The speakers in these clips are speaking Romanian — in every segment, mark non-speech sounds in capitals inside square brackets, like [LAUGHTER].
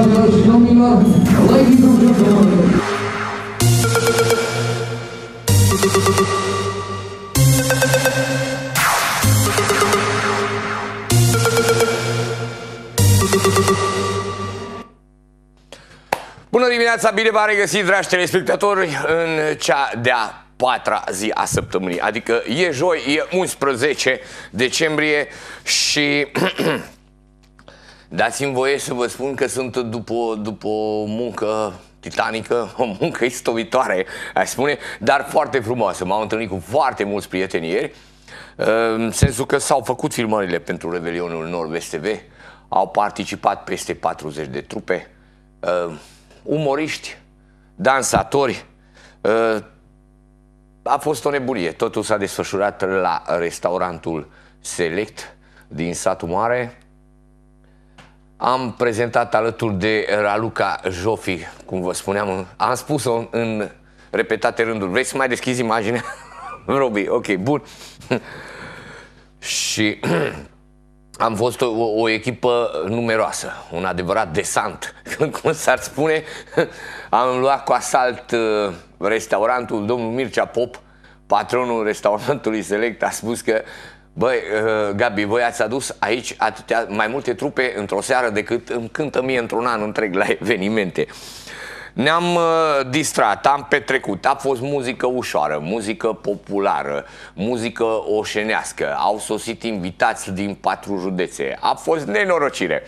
Doamnelor și domnilor, ladies and gentlemen. Bună dimineața, bine v-am regăsit, dragi telespectatori, în cea de-a patra zi a săptămânii. Adică e joi, e 11 decembrie și [CLEARS THROAT] dați-mi voie să vă spun că sunt după, după o muncă titanică, [LAUGHS] o muncă istovitoare, aș spune, dar foarte frumoasă. M-am întâlnit cu foarte mulți prieteni ieri, în sensul că s-au făcut filmările pentru Revelionul Nord-Vest TV, au participat peste 40 de trupe, uh, umoriști, dansatori, uh, a fost o nebunie. Totul s-a desfășurat la restaurantul Select din satul mare. Am prezentat alături de Raluca Jofi, cum vă spuneam, am spus-o în repetate rânduri. Vreți să mai deschizi imaginea? [LAUGHS] Robi, ok, bun. Și [CLEARS THROAT] am fost o, o echipă numeroasă, un adevărat desant, [LAUGHS] cum s-ar spune. [LAUGHS] Am luat cu asalt uh, restaurantul domnul Mircea Pop, patronul restaurantului Select, a spus că Băi, uh, Gabi, voi ați adus aici atâtea, mai multe trupe într-o seară decât îmi cântă mie într-un an întreg la [LAUGHS] evenimente. Ne-am uh, distrat, am petrecut, a fost muzică ușoară, muzică populară, muzică oșenească, au sosit invitați din patru județe, a fost nenorocire.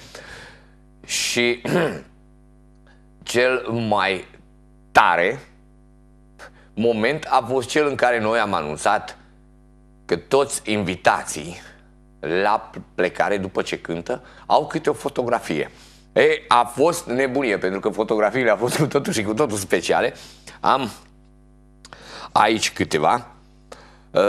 Și [CLEARS THROAT] cel mai tare moment a fost cel în care noi am anunțat că toți invitații la plecare după ce cântă au câte o fotografie. E, a fost nebunie, pentru că fotografiile au fost cu totul și cu totul speciale. Am aici câteva. Uh,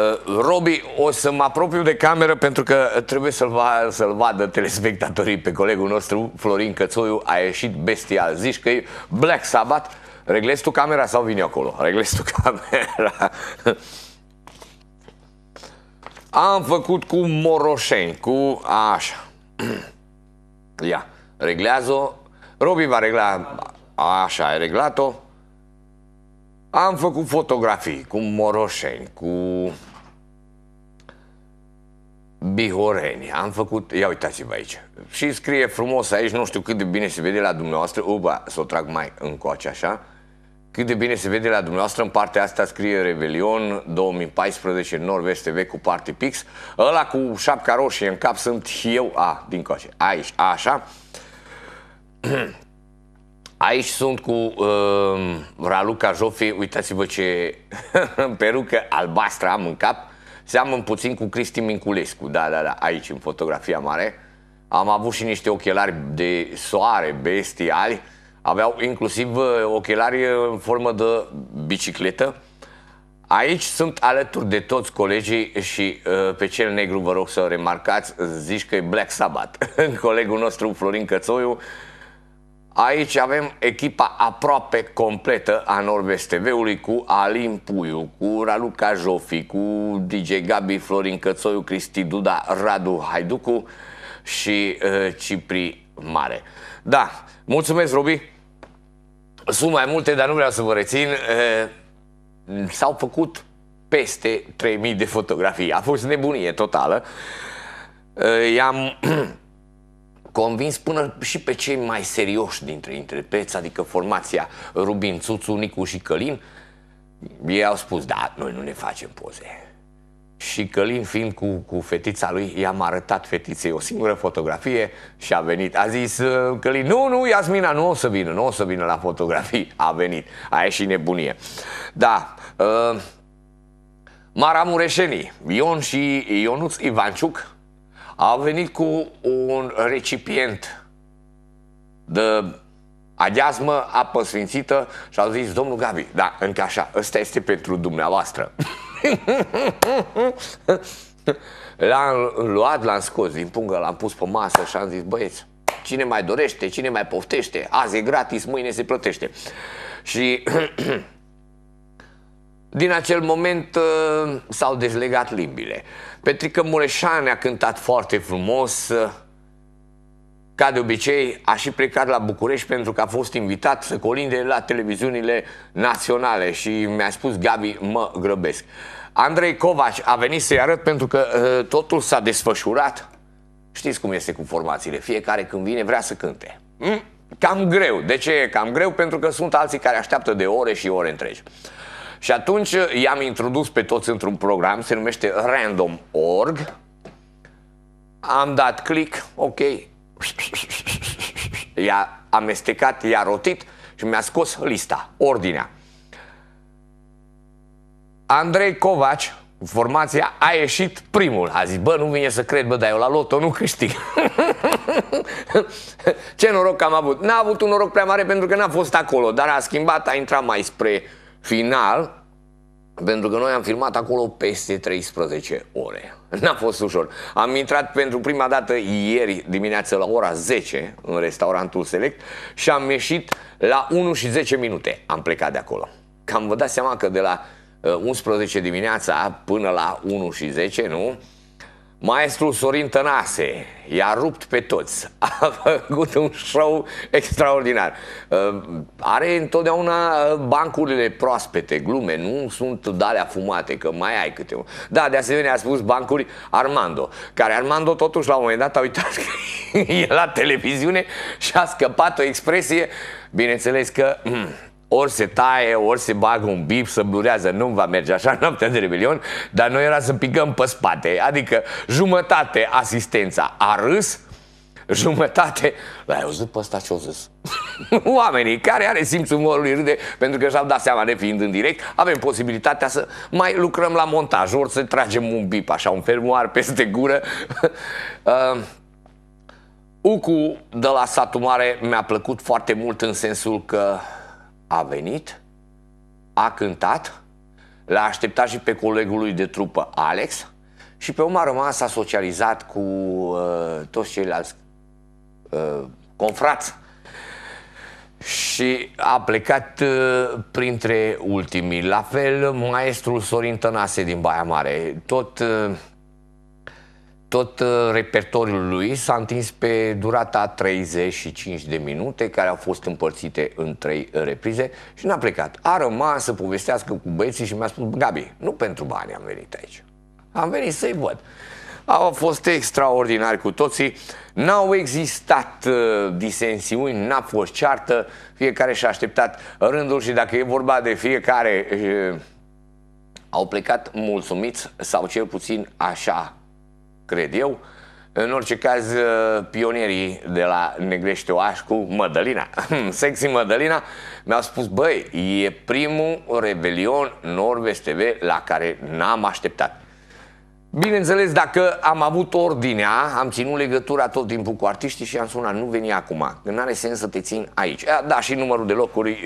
Robi, o să mă apropiu de cameră pentru că trebuie să-l, va, să vadă telespectatorii pe colegul nostru, Florin Cățoiu, a ieșit bestial. Zici că e Black Sabbath, reglezi tu camera sau vine acolo? Reglezi tu [LAUGHS] camera. Am făcut cu moroșeni, cu așa. [CLEARS THROAT] Ia, reglează-o. Robi va regla, așa, ai reglat-o. Am făcut fotografii cu moroșeni, cu bihoreni. Am făcut, ia uitați-vă aici. Și scrie frumos aici, nu știu cât de bine se vede la dumneavoastră. Uba, să o trag mai încoace așa. Cât de bine se vede la dumneavoastră, în partea asta scrie Revelion 2014 Nord-Vest TV cu Party Pix. Ăla cu șapca roșie în cap sunt eu, a, din coace, aici, așa. [CLEARS THROAT] Aici sunt cu uh, Raluca Jofi, uitați-vă ce [LAUGHS] perucă albastră am în cap. Seamăn puțin cu Cristi Minculescu, da, da, da, aici în fotografia mare. Am avut și niște ochelari de soare bestiali aveau inclusiv uh, ochelari în formă de bicicletă. Aici sunt alături de toți colegii și uh, pe cel negru vă rog să remarcați, zici că e Black Sabbath, [LAUGHS] colegul nostru Florin Cățoiu. Aici avem echipa aproape completă a Norvest TV-ului cu Alin Puiu, cu Raluca Jofi, cu DJ Gabi, Florin Cățoiu, Cristi Duda, Radu Haiducu și uh, Cipri Mare. Da, mulțumesc Robi! Sunt mai multe, dar nu vreau să vă rețin. S-au făcut peste 3000 de fotografii. A fost nebunie totală. I-am [CLEARS THROAT] convins până și pe cei mai serioși dintre interpreți, adică formația Rubin, Țuțu, Nicu și Călin, ei au spus, da, noi nu ne facem poze. Și Călin, fiind cu, cu fetița lui, i-am arătat fetiței o singură fotografie și a venit. A zis uh, Călin, nu, nu, Iasmina, nu o să vină, nu o să vină la fotografii. A venit. A ieșit nebunie. Da. Uh, Mara Mureșenii, Ion și Ionuț Ivanciuc au venit cu un recipient de aghiazmă, apă sfințită și au zis, domnul Gabi, da, încă așa, ăsta este pentru dumneavoastră. [LAUGHS] L-am luat, l-am scos din pungă, l-am pus pe masă și am zis, băieți, cine mai dorește, cine mai poftește, azi e gratis, mâine se plătește. Și [CLEARS THROAT] din acel moment uh, s-au dezlegat limbile. Petrică Mureșan a cântat foarte frumos, uh, ca de obicei, a și plecat la București pentru că a fost invitat să colinde la televiziunile naționale și mi-a spus Gabi, mă grăbesc. Andrei Covaci a venit să-i arăt pentru că uh, totul s-a desfășurat. Știți cum este cu formațiile, fiecare când vine vrea să cânte. Mm? Cam greu. De ce e cam greu? Pentru că sunt alții care așteaptă de ore și ore întregi. Și atunci i-am introdus pe toți într-un program, se numește Random.org. Am dat click, ok. I-a amestecat, i-a rotit și mi-a scos lista, ordinea. Andrei Covaci, formația, a ieșit primul. A zis, bă, nu vine să cred, bă, dar eu la loto nu câștig. [LAUGHS] Ce noroc am avut. N-a avut un noroc prea mare pentru că n-a fost acolo, dar a schimbat, a intrat mai spre final, pentru că noi am filmat acolo peste 13 ore. N-a fost ușor. Am intrat pentru prima dată ieri dimineață la ora 10 în restaurantul Select și am ieșit la 1 și 10 minute. Am plecat de acolo. Cam vă dați seama că de la 11 uh, dimineața până la 1 și 10, nu? Maestrul Sorin Tănase i-a rupt pe toți. A făcut un show extraordinar. Uh, are întotdeauna bancurile proaspete, glume, nu sunt dalea fumate, că mai ai câte un. Da, de asemenea a spus bancuri Armando, care Armando totuși la un moment dat a uitat că [LAUGHS] e la televiziune și a scăpat o expresie, bineînțeles că hmm, [CLEARS THROAT] ori se taie, ori se bagă un bip, să blurează, nu va merge așa noaptea de rebelion, dar noi era să picăm pe spate, adică jumătate asistența a râs, jumătate, l-ai auzit pe ăsta ce-o zis? [LAUGHS] Oamenii care are simțul umorului râde pentru că și-au dat seama de fiind în direct, avem posibilitatea să mai lucrăm la montaj, ori să tragem un bip, așa, un fermoar peste gură. [LAUGHS] uh, Ucu de la satul mare mi-a plăcut foarte mult în sensul că a venit, a cântat, l-a așteptat și pe colegul lui de trupă, Alex, și pe urmă a rămas, a socializat cu uh, toți ceilalți uh, confrați și a plecat uh, printre ultimii. La fel, maestrul Sorin Tănase din Baia Mare, tot uh, tot uh, repertoriul lui s-a întins pe durata 35 de minute, care au fost împărțite în trei reprize și n-a plecat. A rămas să povestească cu băieții și mi-a spus, Gabi, nu pentru bani am venit aici. Am venit să-i văd. Au fost extraordinari cu toții, n-au existat uh, disensiuni, n-a fost ceartă, fiecare și-a așteptat rândul și dacă e vorba de fiecare, uh, au plecat mulțumiți sau cel puțin așa cred eu. În orice caz, uh, pionierii de la Negrește Oaș cu Mădălina, [LAUGHS] sexy Mădălina, mi-au spus, băi, e primul Rebelion Nord-Vest TV la care n-am așteptat. Bineînțeles, dacă am avut ordinea, am ținut legătura tot timpul cu artiștii și am sunat, nu veni acum, că nu are sens să te țin aici. Da, și numărul de locuri,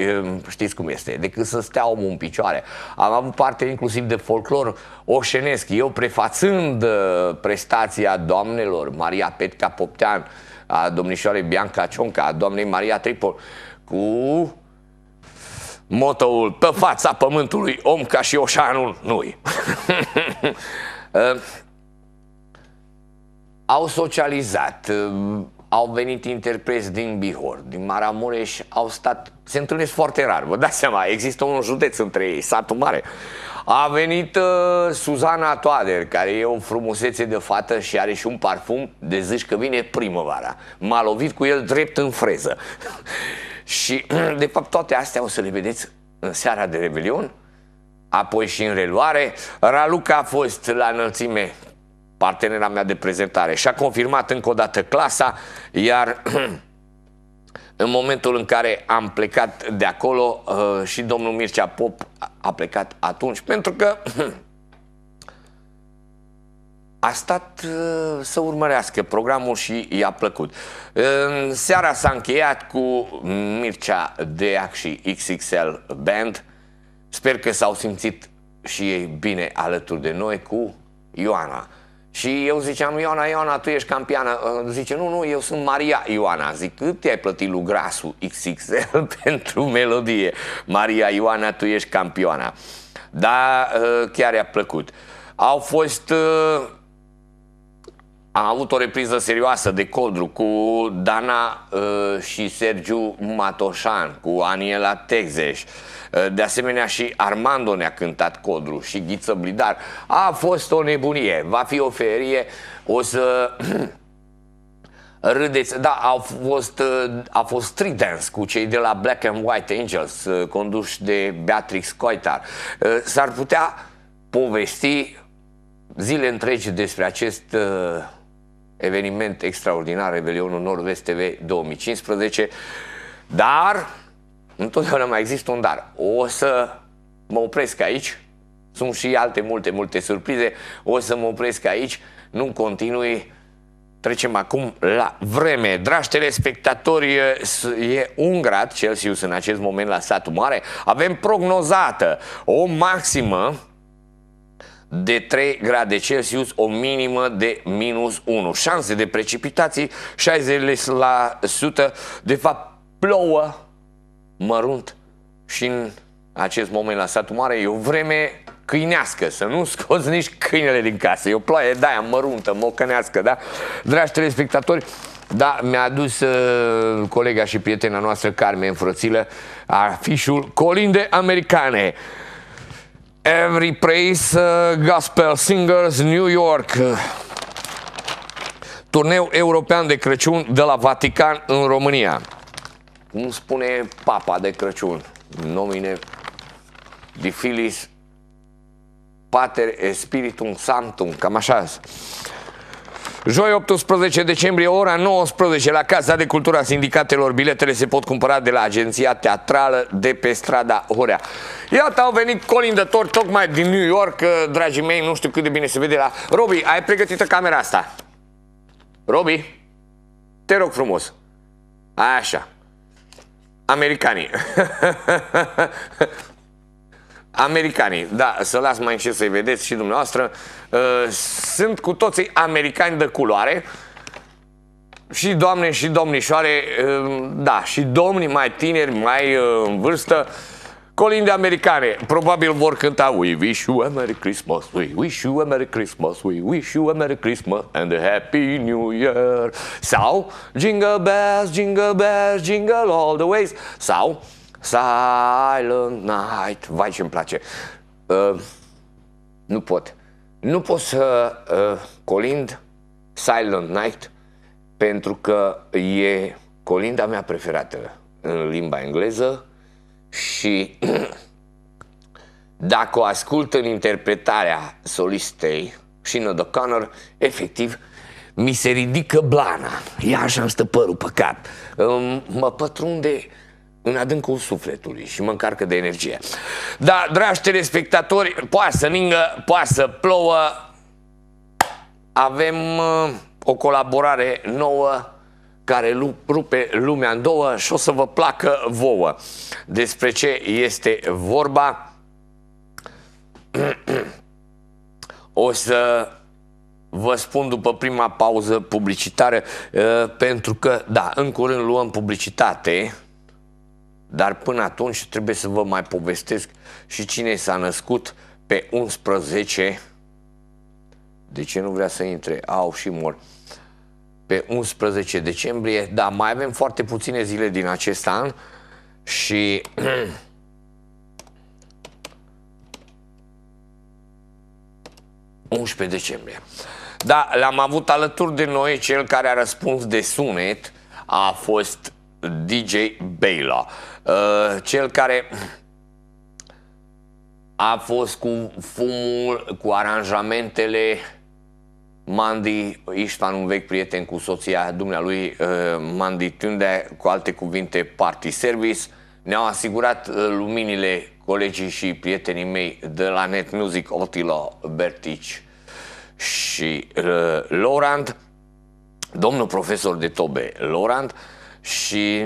știți cum este, decât să stea omul în picioare. Am avut parte inclusiv de folclor oșenesc, eu prefațând prestația doamnelor, Maria Petca Poptean, a domnișoarei Bianca Cionca, a doamnei Maria Tripol, cu motoul pe fața pământului, om ca și oșanul nu-i. [LAUGHS] Uh, au socializat, uh, au venit interpreți din Bihor, din Maramureș, au stat, se întâlnesc foarte rar, vă dați seama, există un județ între ei, satul mare. A venit uh, Suzana Toader, care e o frumusețe de fată și are și un parfum de zici că vine primăvara. M-a lovit cu el drept în freză. [LAUGHS] și, [CLEARS THROAT] de fapt, toate astea o să le vedeți în seara de Revelion, apoi și în reluare. Raluca a fost la înălțime partenera mea de prezentare și a confirmat încă o dată clasa, iar [CLEARS THROAT] în momentul în care am plecat de acolo uh, și domnul Mircea Pop a plecat atunci, pentru că [CLEARS THROAT] a stat uh, să urmărească programul și i-a plăcut. În seara s-a încheiat cu Mircea Deac și XXL Band, Sper că s-au simțit și ei bine alături de noi cu Ioana. Și eu ziceam, Ioana, Ioana, tu ești campioană. Uh, zice, nu, nu, eu sunt Maria Ioana. Zic, cât te-ai plătit lui Grasu XXL [LAUGHS] pentru melodie? Maria Ioana, tu ești campioana. Da, uh, chiar i-a plăcut. Au fost uh, am avut o repriză serioasă de Codru cu Dana uh, și Sergiu Matoșan, cu Aniela Texeș. Uh, de asemenea și Armando ne-a cântat Codru și Ghiță Blidar. A fost o nebunie, va fi o ferie, o să... [CLEARS THROAT] Râdeți, da, au fost, uh, a fost street dance cu cei de la Black and White Angels, uh, conduși de Beatrix Coitar. Uh, s-ar putea povesti zile întregi despre acest eveniment extraordinar, Revelionul Nord-Vest TV 2015, dar întotdeauna mai există un dar. O să mă opresc aici, sunt și alte multe, multe surprize, o să mă opresc aici, nu continui Trecem acum la vreme. Dragi telespectatori, e un grad Celsius în acest moment la satul mare. Avem prognozată o maximă de 3 grade Celsius, o minimă de minus 1. Șanse de precipitații 60%. De fapt, plouă mărunt și în acest moment la satul mare e o vreme câinească, să nu scoți nici câinele din casă. E o ploaie de aia măruntă, mocănească, da? Dragi telespectatori, da, mi-a adus uh, colega și prietena noastră Carmen Frățilă afișul Colinde Americane. Every Praise uh, Gospel Singers New York. Turneu european de Crăciun de la Vatican în România. Cum spune Papa de Crăciun? Nomine di Filis Pater e Spiritum Sanctum, cam așa. Joi 18 decembrie, ora 19, la Casa de Cultura Sindicatelor, biletele se pot cumpăra de la Agenția Teatrală de pe strada Horea. Iată, au venit colindători tocmai din New York, dragii mei, nu știu cât de bine se vede la... Robi, ai pregătită camera asta? Robi, te rog frumos. Așa. Americanii. [LAUGHS] Americanii, da, să las mai încet să-i vedeți și dumneavoastră, uh, sunt cu toții americani de culoare, și doamne și domnișoare, uh, da, și domni mai tineri, mai uh, în vârstă, colinde americane, probabil vor cânta We wish you a Merry Christmas, we wish you a Merry Christmas, we wish you a Merry Christmas and a Happy New Year. Sau Jingle bells, jingle bells, jingle all the ways. Sau Silent Night. Vai ce-mi place. Uh, nu pot. Nu pot să uh, colind Silent Night pentru că e colinda mea preferată în limba engleză și [CLEARS THROAT] dacă o ascult în interpretarea solistei Sinead O'Connor, efectiv, mi se ridică blana. Ia așa îmi stă părul pe cap. Mă pătrunde în adâncul sufletului și mă încarcă de energie. Da, dragi telespectatori, poate să ningă, poate să plouă, avem uh, o colaborare nouă care rupe lumea în două și o să vă placă vouă. Despre ce este vorba? [CLEARS THROAT] O să vă spun după prima pauză publicitară, uh, pentru că, da, în curând luăm publicitate, dar până atunci trebuie să vă mai povestesc și cine s-a născut pe 11 de ce nu vrea să intre? Au și mor. Pe 11 decembrie, da, mai avem foarte puține zile din acest an și [CLEARS THROAT] ...11 decembrie. Da, l-am avut alături de noi, cel care a răspuns de sunet a fost DJ Bela, uh, cel care a fost cu fumul, cu aranjamentele Mandy Iștvan, un vechi prieten cu soția dumnealui, uh, Mandy Tunde, cu alte cuvinte Party Service, ne-au asigurat uh, luminile colegii și prietenii mei de la Net Music, Otilo Bertici și uh, Laurent, domnul profesor de tobe Laurent, și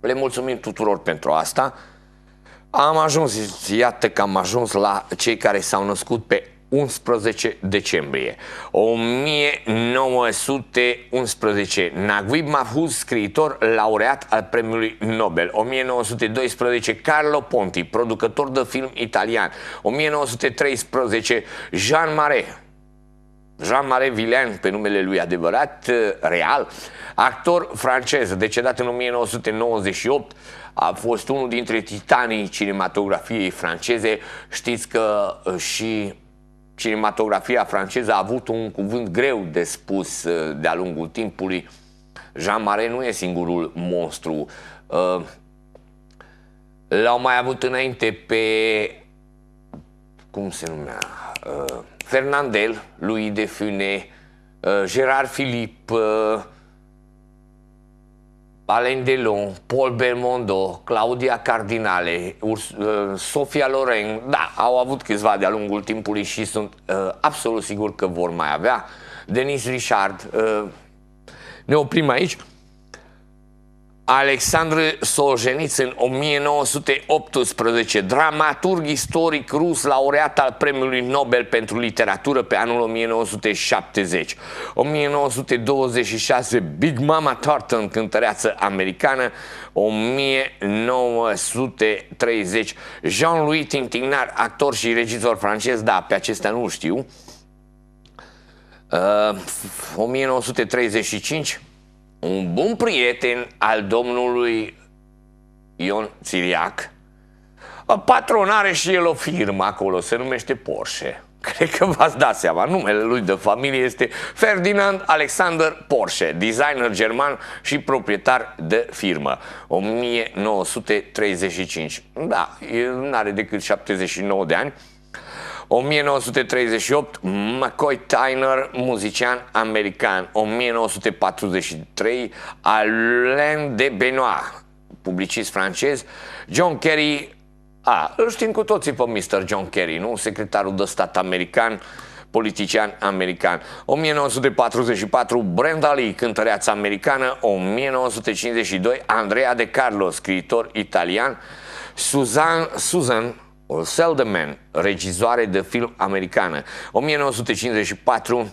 le mulțumim tuturor pentru asta. Am ajuns, iată că am ajuns la cei care s-au născut pe 11 decembrie. 1911 Naguib Mahfouz, scriitor laureat al premiului Nobel. 1912 Carlo Ponti, producător de film italian. 1913 Jean Marais Jean-Marie Villain, pe numele lui adevărat, real, actor francez, decedat în 1998, a fost unul dintre titanii cinematografiei franceze. Știți că și cinematografia franceză a avut un cuvânt greu de spus de-a lungul timpului. Jean Marais nu e singurul monstru. L-au mai avut înainte pe cum se numea? Fernandel, lui de Fune, Gerard Philippe, Alain Delon, Paul Belmondo, Claudia Cardinale, Urs, uh, Sofia Loren, da, au avut câțiva de-a lungul timpului și sunt uh, absolut sigur că vor mai avea. Denis Richard, uh, ne oprim aici. Alexandru Solzhenitsyn în 1918, dramaturg istoric rus, laureat al Premiului Nobel pentru Literatură pe anul 1970. 1926, Big Mama Thornton, cântăreață americană. 1930, Jean-Louis Tintignar, actor și regizor francez, da, pe acestea nu știu. Uh, 1935, un bun prieten al domnului Ion Țiriac, patron are și el o firmă acolo, se numește Porsche. [LAUGHS] Cred că v-ați dat seama, numele lui de familie este Ferdinand Alexander Porsche, designer german și proprietar de firmă. 1935. Da, el nu are decât 79 de ani. 1938, McCoy Tyner, muzician american. 1943, Alain de Benoit, publicist francez. John Kerry, a, îl știm cu toții pe Mr. John Kerry, nu? Secretarul de stat american, politician american. 1944, Brenda Lee, cântăreață americană. 1952, Andrea De Carlo, scriitor italian. Susan, Susan Seldeman, regizoare de film americană. 1954,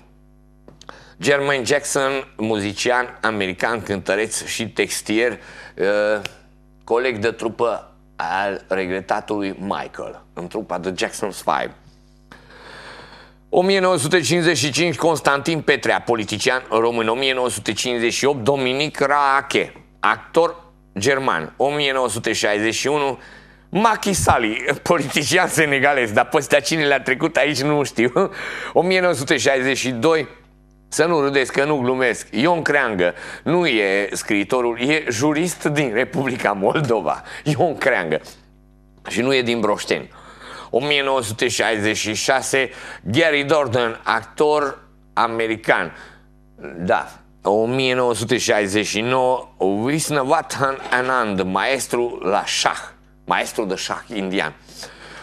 German Jackson, muzician american, cântăreț și textier, uh, coleg de trupă al regretatului Michael, în trupa The Jackson's Five. 1955, Constantin Petrea, politician român. 1958, Dominic Rache, actor german. 1961, Macky Sali, politician senegalez, dar păstea cine le-a trecut aici nu știu. [LAUGHS] 1962, să nu râdeți că nu glumesc, Ion Creangă nu e scriitorul, e jurist din Republica Moldova. [LAUGHS] Ion Creangă. Și nu e din Broșteni. 1966, Gary Dorden, actor american. Da, 1969, Visnavatan Anand, maestru la șah maestru de șah indian.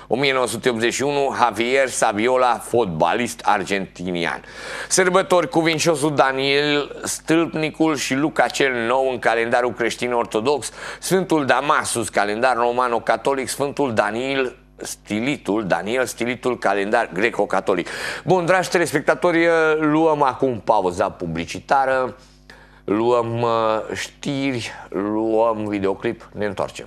1981, Javier Saviola, fotbalist argentinian. Sărbători cu vinciosul Daniel Stâlpnicul și Luca cel Nou în calendarul creștin-ortodox, Sfântul Damasus, calendar romano-catolic, Sfântul Daniel stilitul, Daniel Stilitul, calendar greco-catolic. Bun, dragi telespectatori, luăm acum pauza publicitară, luăm uh, știri, luăm videoclip, ne întoarcem.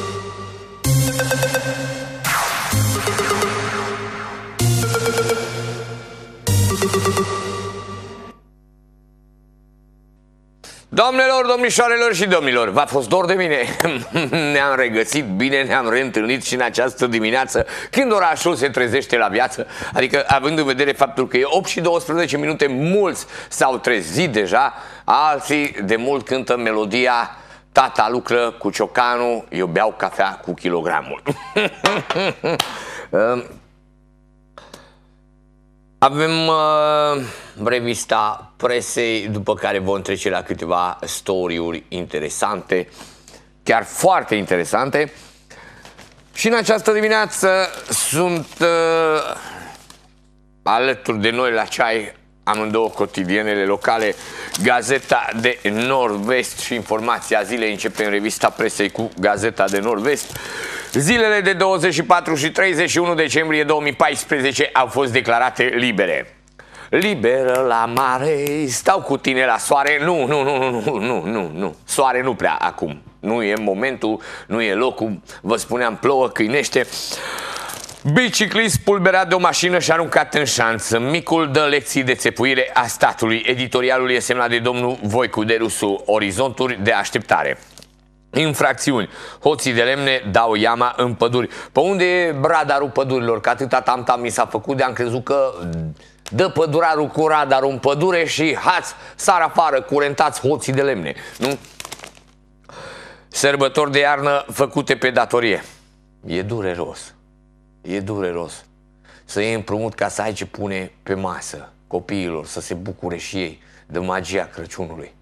Doamnelor, domnișoarelor și domnilor, v-a fost dor de mine? [LAUGHS] ne-am regăsit bine, ne-am reîntâlnit și în această dimineață când orașul se trezește la viață. Adică, având în vedere faptul că e 8 și 12 minute, mulți s-au trezit deja, alții de mult cântă melodia Tata lucră cu ciocanul, eu beau cafea cu kilogramul. [LAUGHS] Avem uh, revista presei, după care vom trece la câteva story-uri interesante, chiar foarte interesante. Și în această dimineață sunt uh, alături de noi la ceai amândouă cotidienele locale, Gazeta de Nord-Vest și informația zilei. Începem revista presei cu Gazeta de Nord-Vest. Zilele de 24 și 31 decembrie 2014 au fost declarate libere. Liberă la mare, stau cu tine la soare Nu, nu, nu, nu, nu, nu, nu, nu Soare nu prea acum Nu e momentul, nu e locul Vă spuneam, plouă, câinește Biciclist pulberat de o mașină și aruncat în șanță. Micul dă lecții de țepuire a statului. Editorialul e semnat de domnul Voicu de Rusu. Orizonturi de așteptare. Infracțiuni. Hoții de lemne dau iama în păduri. Pe unde e radarul pădurilor? Că atâta tam mi s-a făcut de am crezut că dă pădurarul cu radarul în pădure și hați, sar afară, curentați hoții de lemne. Nu? Sărbători de iarnă făcute pe datorie. E dureros. E dureros. Să iei împrumut ca să ai ce pune pe masă copiilor, să se bucure și ei de magia Crăciunului.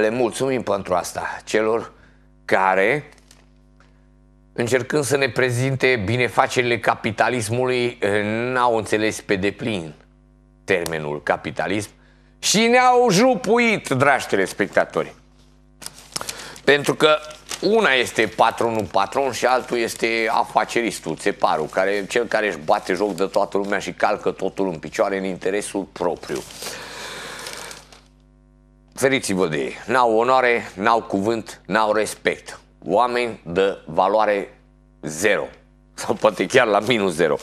Le mulțumim pentru asta celor care, încercând să ne prezinte binefacerile capitalismului, n-au înțeles pe deplin termenul capitalism și ne-au jupuit, dragi telespectatori. Pentru că una este patronul patron și altul este afaceristul, țeparul, care, cel care își bate joc de toată lumea și calcă totul în picioare în interesul propriu. Feriți-vă de ei. N-au onoare, n-au cuvânt, n-au respect. Oameni de valoare zero. Sau poate chiar la minus zero.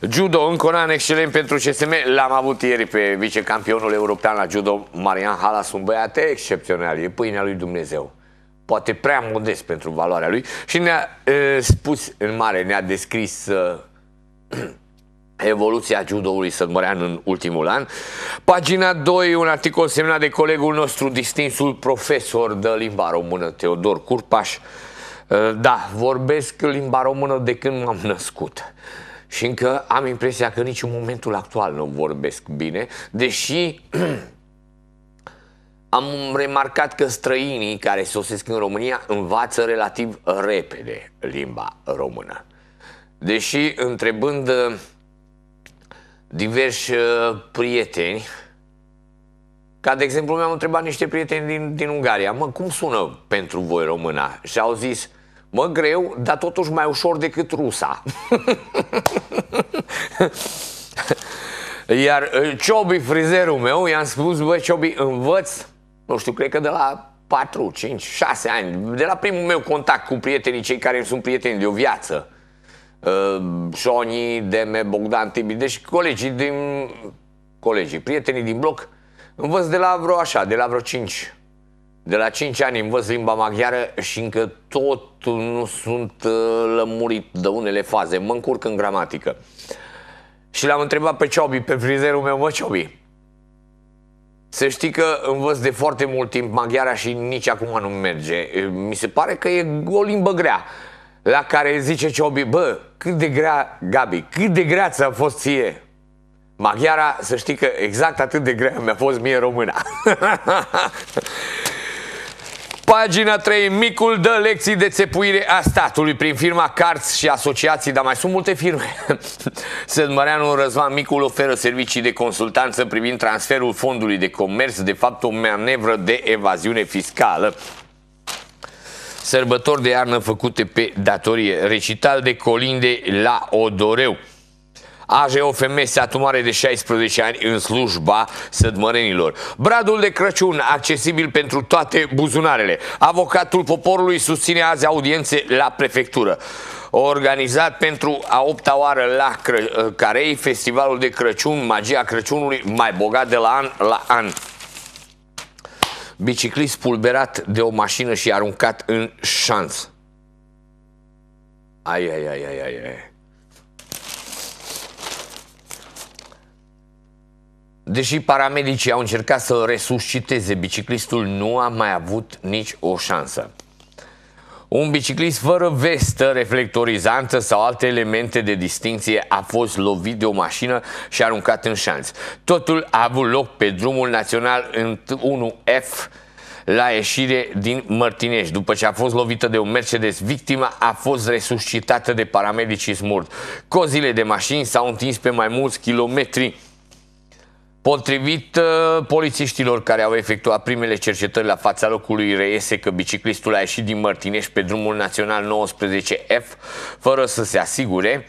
Judo, încă un an excelent pentru CSM. L-am avut ieri pe vicecampionul european la judo, Marian Halas, un băiat excepțional. E pâinea lui Dumnezeu poate prea modest pentru valoarea lui și ne-a uh, spus în mare, ne-a descris uh, [CLEARS THROAT] evoluția judoului sădmărean în ultimul an. Pagina 2, un articol semnat de colegul nostru, distinsul profesor de limba română, Teodor Curpaș. Uh, da, vorbesc limba română de când m-am născut. Și încă am impresia că nici în momentul actual nu vorbesc bine, deși [CLEARS THROAT] am remarcat că străinii care sosesc în România învață relativ repede limba română. Deși întrebând uh, diversi uh, prieteni, ca de exemplu mi-am întrebat niște prieteni din, din Ungaria, mă, cum sună pentru voi româna? Și au zis, mă, greu, dar totuși mai ușor decât rusa. [LAUGHS] Iar uh, Ciobi, frizerul meu, i-am spus, bă, Ciobi, învăț nu știu, cred că de la 4, 5, 6 ani, de la primul meu contact cu prietenii, cei care sunt prieteni de o viață, uh, Șoni, Deme, Bogdan, Tibi, deci colegii din, colegii, prietenii din bloc, învăț de la vreo așa, de la vreo 5 de la 5 ani învăț limba maghiară și încă tot nu sunt uh, lămurit de unele faze. Mă încurc în gramatică. Și l-am întrebat pe Ciobi, pe frizerul meu, mă, Ciobi, să știi că învăț de foarte mult timp maghiara și nici acum nu merge. Mi se pare că e o limbă grea. La care zice Ciobi, bă, cât de grea, Gabi, cât de grea ți-a fost ție? Maghiara, să știi că exact atât de grea mi-a fost mie româna. [LAUGHS] Pagina 3. Micul dă lecții de țepuire a statului prin firma Carți și asociații, dar mai sunt multe firme. [LAUGHS] Sădmăreanu Răzvan Micul oferă servicii de consultanță privind transferul fondului de comerț, de fapt o manevră de evaziune fiscală. Sărbători de iarnă făcute pe datorie. Recital de colinde la Odoreu. AJOFM Satu de 16 ani în slujba sădmărenilor. Bradul de Crăciun accesibil pentru toate buzunarele. Avocatul poporului susține azi audiențe la prefectură. Organizat pentru a opta oară la Cră Carei, festivalul de Crăciun, magia Crăciunului mai bogat de la an la an. Biciclist pulberat de o mașină și aruncat în șans. Ai, ai, ai, ai, ai, ai. Deși paramedicii au încercat să resusciteze biciclistul, nu a mai avut nici o șansă. Un biciclist fără vestă reflectorizantă sau alte elemente de distinție a fost lovit de o mașină și aruncat în șanț. Totul a avut loc pe drumul național în 1F la ieșire din Mărtinești. După ce a fost lovită de un Mercedes, victima a fost resuscitată de paramedicii smurt. Cozile de mașini s-au întins pe mai mulți kilometri Potrivit uh, polițiștilor care au efectuat primele cercetări la fața locului, reiese că biciclistul a ieșit din Mărtinești pe drumul național 19F fără să se asigure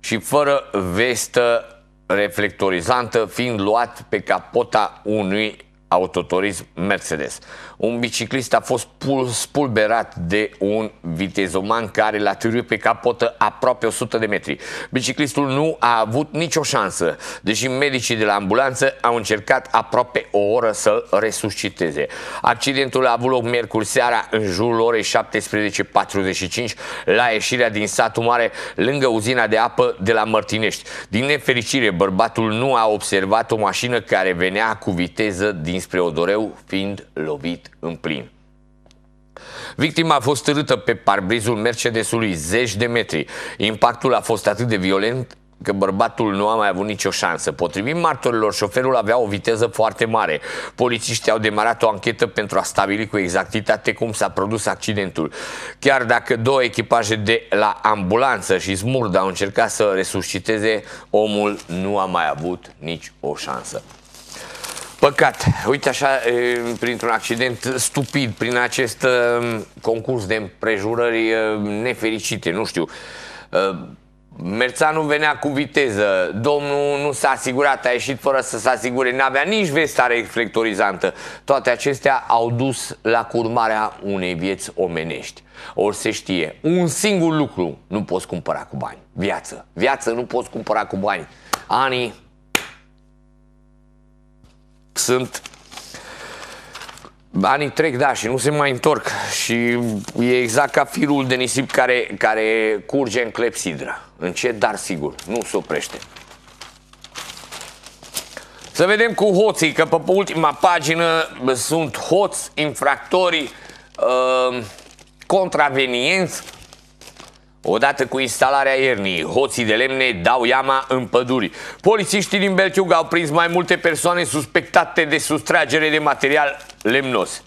și fără vestă reflectorizantă, fiind luat pe capota unui autoturism Mercedes. Un biciclist a fost spulberat de un vitezoman care l-a târât pe capotă aproape 100 de metri. Biciclistul nu a avut nicio șansă, deși medicii de la ambulanță au încercat aproape o oră să-l resusciteze. Accidentul a avut loc miercuri seara în jurul orei 17.45 la ieșirea din satul mare lângă uzina de apă de la Mărtinești. Din nefericire, bărbatul nu a observat o mașină care venea cu viteză dinspre Odoreu, fiind lovit în plin. Victima a fost târâtă pe parbrizul Mercedesului zeci de metri. Impactul a fost atât de violent că bărbatul nu a mai avut nicio șansă. Potrivit martorilor, șoferul avea o viteză foarte mare. Polițiștii au demarat o anchetă pentru a stabili cu exactitate cum s-a produs accidentul. Chiar dacă două echipaje de la ambulanță și smurd au încercat să resusciteze, omul nu a mai avut nici o șansă. Păcat. Uite așa, printr-un accident stupid, prin acest concurs de împrejurări nefericite, nu știu. Merțanul venea cu viteză, domnul nu s-a asigurat, a ieșit fără să se asigure, n-avea nici vesta reflectorizantă. Toate acestea au dus la curmarea unei vieți omenești. Ori se știe, un singur lucru nu poți cumpăra cu bani. Viață. Viață nu poți cumpăra cu bani. Anii sunt Anii trec, da, și nu se mai întorc. Și e exact ca firul de nisip care, care curge în clepsidră Încet, dar sigur, nu se oprește. Să vedem cu hoții, că pe ultima pagină sunt hoți, infractorii, uh, contravenienți Odată cu instalarea iernii, hoții de lemne dau iama în păduri. Polițiștii din Belciug au prins mai multe persoane suspectate de sustragere de material lemnos.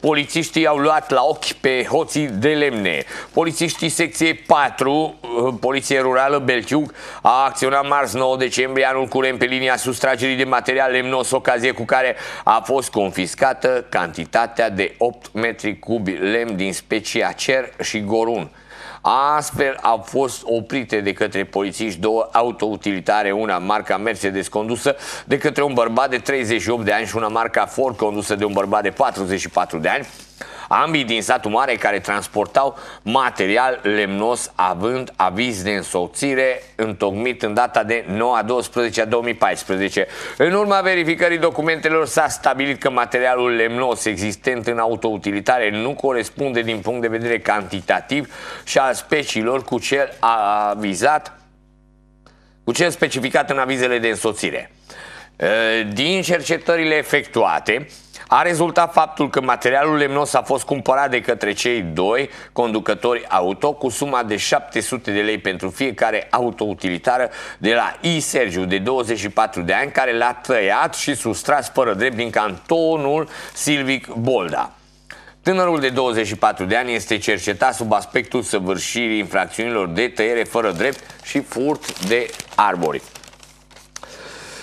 Polițiștii au luat la ochi pe hoții de lemne. Polițiștii secției 4, uh, Poliție Rurală Belciug, a acționat marți 9 decembrie anul curent pe linia sustragerii de material lemnos, ocazie cu care a fost confiscată cantitatea de 8 metri cubi lemn din specia cer și gorun. Astfel au fost oprite de către polițiști două autoutilitare, una marca Mercedes condusă de către un bărbat de 38 de ani și una marca Ford condusă de un bărbat de 44 de ani ambii din satul mare care transportau material lemnos având aviz de însoțire întocmit în data de 9 12 2014. În urma verificării documentelor s-a stabilit că materialul lemnos existent în autoutilitare nu corespunde din punct de vedere cantitativ și al speciilor cu cel avizat cu cel specificat în avizele de însoțire. Din cercetările efectuate, a rezultat faptul că materialul lemnos a fost cumpărat de către cei doi conducători auto cu suma de 700 de lei pentru fiecare auto-utilitară de la I. Sergiu, de 24 de ani, care l-a tăiat și sustras fără drept din cantonul Silvic Bolda. Tânărul de 24 de ani este cercetat sub aspectul săvârșirii infracțiunilor de tăiere fără drept și furt de arbori.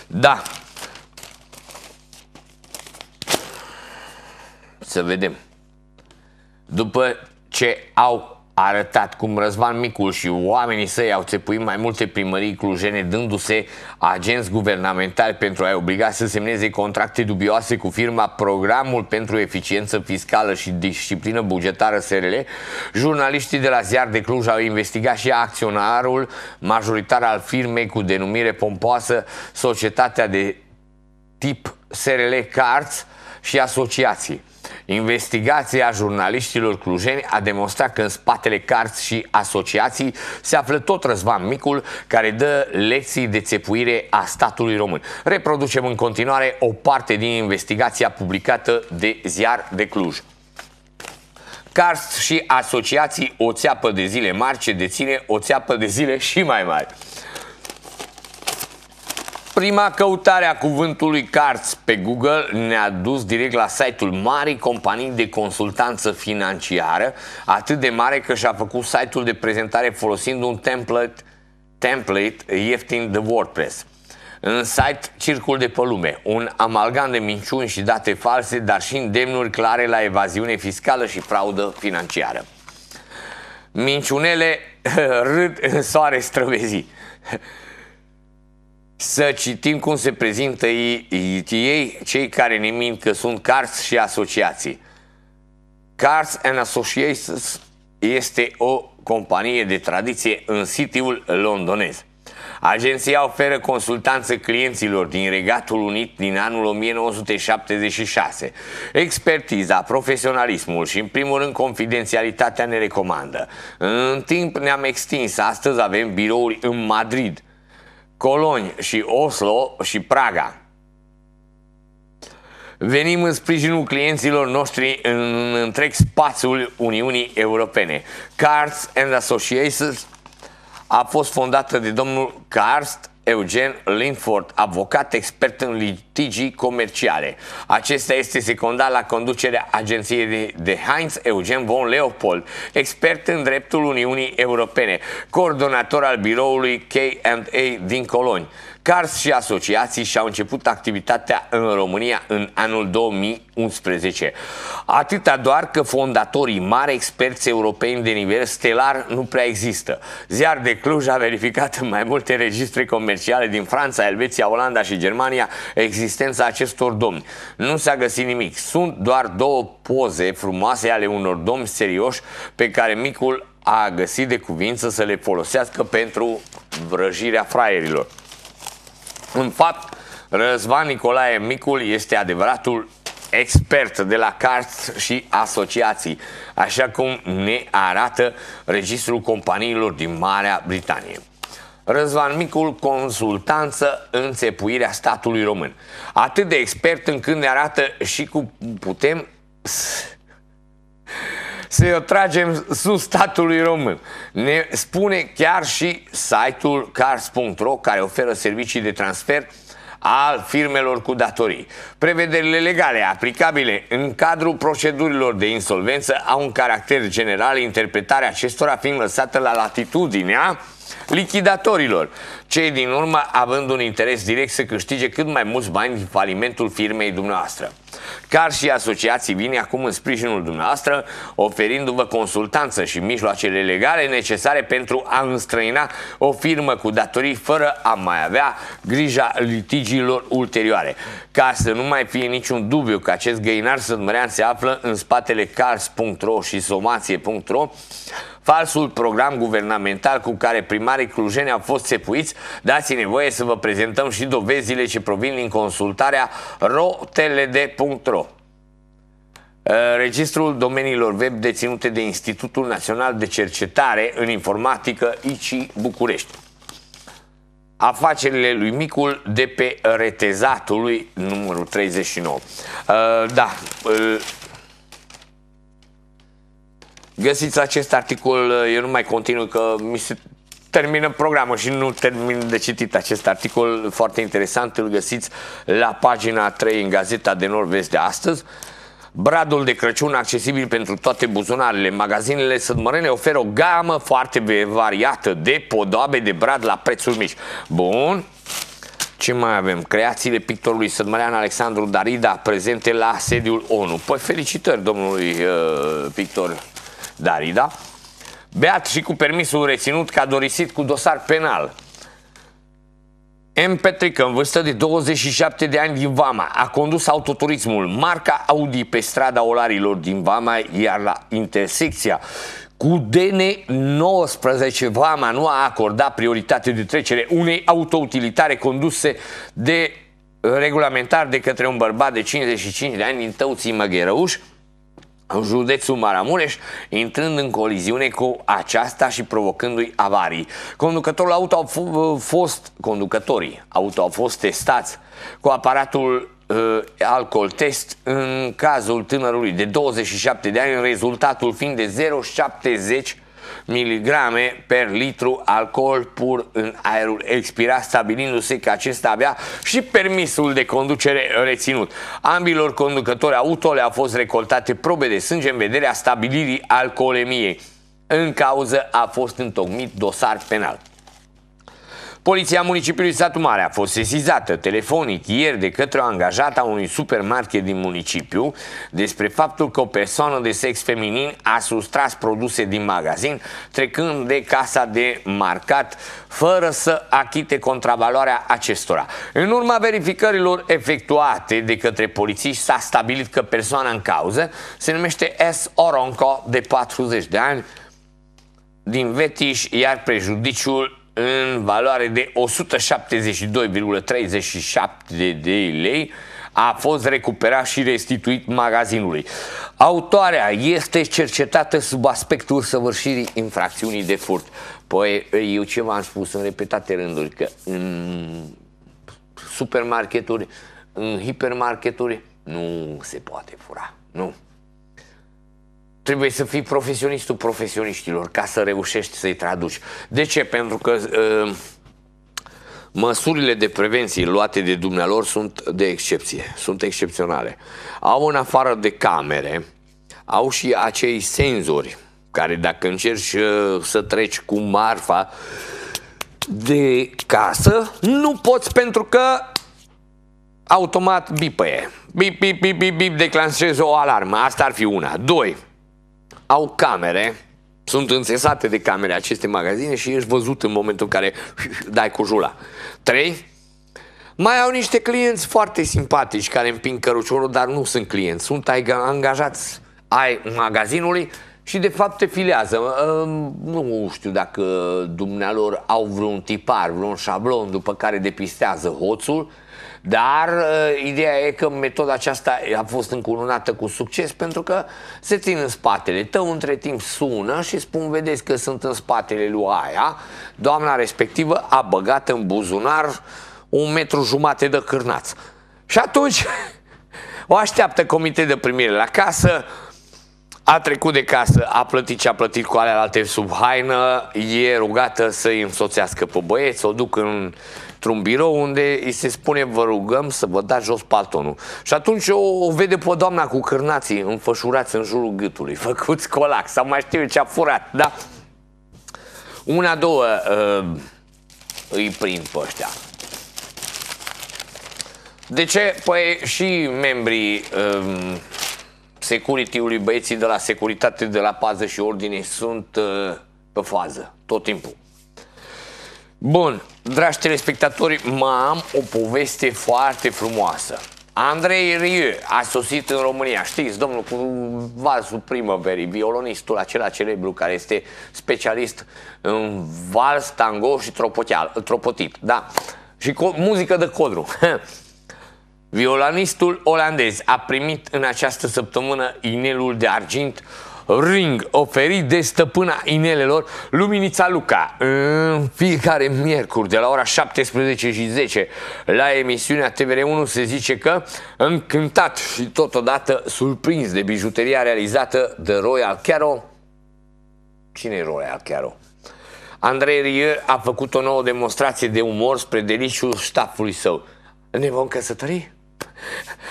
Da, Să vedem. După ce au arătat cum Răzvan Micul și oamenii săi au țepuit mai multe primării clujene dându-se agenți guvernamentali pentru a-i obliga să semneze contracte dubioase cu firma Programul pentru Eficiență Fiscală și Disciplină Bugetară SRL, jurnaliștii de la Ziar de Cluj au investigat și acționarul majoritar al firmei cu denumire pompoasă Societatea de tip SRL Cards și asociații. Investigația jurnaliștilor clujeni a demonstrat că în spatele cărți și asociații se află tot Răzvan Micul, care dă lecții de țepuire a statului român. Reproducem în continuare o parte din investigația publicată de Ziar de Cluj. Cars și asociații o țeapă de zile mari ce deține o țeapă de zile și mai mari. Prima căutare a cuvântului cards pe Google ne-a dus direct la site-ul marii companii de consultanță financiară, atât de mare că și-a făcut site-ul de prezentare folosind un template, template ieftin de WordPress. În site Circul de pe lume, un amalgam de minciuni și date false, dar și îndemnuri clare la evaziune fiscală și fraudă financiară. Minciunele [LAUGHS] râd în soare străvezii. Să citim cum se prezintă ei, ei, cei care ne mint că sunt cars și asociații. Cars and Associates este o companie de tradiție în sitiul londonez. Agenția oferă consultanță clienților din Regatul Unit din anul 1976. Expertiza, profesionalismul și, în primul rând, confidențialitatea ne recomandă. În timp ne-am extins. Astăzi avem birouri în Madrid, Coloni și Oslo și Praga. Venim în sprijinul clienților noștri în întreg spațiul Uniunii Europene. Cards and Associations a fost fondată de domnul Karst Eugen Linford, avocat expert în litigii comerciale. Acesta este secundat la conducerea agenției de, de Heinz Eugen von Leopold, expert în dreptul Uniunii Europene, coordonator al biroului K&A din Coloni. Cars și asociații și-au început activitatea în România în anul 2011. Atâta doar că fondatorii mari experți europeni de nivel stelar nu prea există. Ziar de Cluj a verificat în mai multe registre comerciale din Franța, Elveția, Olanda și Germania existența acestor domni. Nu s-a găsit nimic. Sunt doar două poze frumoase ale unor domni serioși pe care micul a găsit de cuvință să le folosească pentru vrăjirea fraierilor. În fapt, Răzvan Nicolae Micul este adevăratul expert de la carți și asociații, așa cum ne arată registrul companiilor din Marea Britanie. Răzvan Micul, consultanță în țepuirea statului român. Atât de expert încât ne arată și cu putem să o tragem sus statului român. Ne spune chiar și site-ul cars.ro care oferă servicii de transfer al firmelor cu datorii. Prevederile legale aplicabile în cadrul procedurilor de insolvență au un caracter general, interpretarea acestora fiind lăsată la latitudinea lichidatorilor, cei din urmă având un interes direct să câștige cât mai mulți bani din falimentul firmei dumneavoastră. Car și asociații vine acum în sprijinul dumneavoastră, oferindu-vă consultanță și mijloacele legale necesare pentru a înstrăina o firmă cu datorii fără a mai avea grija litigiilor ulterioare. Ca să nu mai fie niciun dubiu că acest găinar sădmărean se află în spatele cars.ro și somație.ro, falsul program guvernamental cu care primarii clujeni au fost țepuiți, dați-ne voie să vă prezentăm și dovezile ce provin din consultarea rotled.ro. Uh, registrul domeniilor web deținute de Institutul Național de Cercetare în Informatică ICI București. Afacerile lui Micul de pe retezatului numărul 39. Uh, da, uh, Găsiți acest articol, eu nu mai continui că mi se termină programul și nu termin de citit acest articol foarte interesant, îl găsiți la pagina 3 în Gazeta de Nord-Vest de astăzi. Bradul de Crăciun accesibil pentru toate buzunarele. Magazinele sădmărene oferă o gamă foarte variată de podoabe de brad la prețuri mici. Bun. Ce mai avem? Creațiile pictorului sădmărean Alexandru Darida prezente la sediul ONU. Păi felicitări domnului uh, pictor Darida, beat și cu permisul reținut ca dorisit cu dosar penal. M. Petrică, în vârstă de 27 de ani din Vama, a condus autoturismul marca Audi pe strada Olarilor din Vama, iar la intersecția cu DN19 Vama nu a acordat prioritate de trecere unei autoutilitare conduse de regulamentar de către un bărbat de 55 de ani din Tăuții Măgherăuș, în județul Maramureș, intrând în coliziune cu aceasta și provocându-i avarii. Conducătorul auto au fost, conducătorii auto au fost testați cu aparatul uh, alcool test în cazul tânărului de 27 de ani, rezultatul fiind de 0,70 miligrame per litru alcool pur în aerul expirat, stabilindu-se că acesta avea și permisul de conducere reținut. Ambilor conducători auto le-au fost recoltate probe de sânge în vederea stabilirii alcoolemiei. În cauză a fost întocmit dosar penal. Poliția municipiului Satu Mare a fost sesizată telefonic ieri de către o angajată a unui supermarket din municipiu despre faptul că o persoană de sex feminin a sustras produse din magazin trecând de casa de marcat fără să achite contravaloarea acestora. În urma verificărilor efectuate de către polițiști s-a stabilit că persoana în cauză se numește S. Oronco de 40 de ani din Vetiș, iar prejudiciul în valoare de 172,37 de lei a fost recuperat și restituit magazinului. Autoarea este cercetată sub aspectul săvârșirii infracțiunii de furt. Păi, eu ce v-am spus în repetate rânduri, că în supermarketuri, în hipermarketuri, nu se poate fura. Nu. Trebuie să fii profesionistul profesioniștilor ca să reușești să-i traduci. De ce? Pentru că uh, măsurile de prevenție luate de dumnealor sunt de excepție, sunt excepționale. Au în afară de camere, au și acei senzori care dacă încerci uh, să treci cu marfa de casă, nu poți pentru că automat bipăie. Bip, bip, bip, bip, bip, declanșezi o alarmă. Asta ar fi una. Doi, au camere, sunt înțesate de camere aceste magazine și ești văzut în momentul în care dai cu jula. Trei, mai au niște clienți foarte simpatici care împing căruciorul, dar nu sunt clienți, sunt angajați ai magazinului și de fapt te filează. Nu știu dacă dumnealor au vreun tipar, vreun șablon după care depistează hoțul, dar uh, ideea e că metoda aceasta a fost încununată cu succes pentru că se țin în spatele tău, între timp sună și spun, vedeți că sunt în spatele lui aia, doamna respectivă a băgat în buzunar un metru jumate de cârnați. Și atunci [LAUGHS] o așteaptă comite de primire la casă, a trecut de casă, a plătit ce a plătit cu alea alte sub haină, e rugată să îi însoțească pe băieți, o duc în într-un birou unde îi se spune vă rugăm să vă dați jos paltonul. Și atunci o, o vede pe doamna cu cârnații înfășurați în jurul gâtului, [LAUGHS] făcuți colac sau mai știu ce a furat, da? Una, două uh, îi prind pe ăștia. De ce? Păi și membrii uh, security-ului, băieții de la securitate, de la pază și ordine sunt uh, pe fază, tot timpul. Bun, dragi telespectatori, mai am o poveste foarte frumoasă. Andrei Rieu a sosit în România, știți, domnul cu valsul primăverii, violonistul acela celebru care este specialist în vals, tango și tropotit, da? Și muzică de codru. [LAUGHS] Violonistul olandez a primit în această săptămână inelul de argint ring oferit de stăpâna inelelor Luminița Luca în fiecare miercuri de la ora 17 și 10 la emisiunea TVR1 se zice că încântat și totodată surprins de bijuteria realizată de Royal Caro Cine e Royal Caro? Andrei Rieu a făcut o nouă demonstrație de umor spre deliciul staffului său. Ne vom căsători?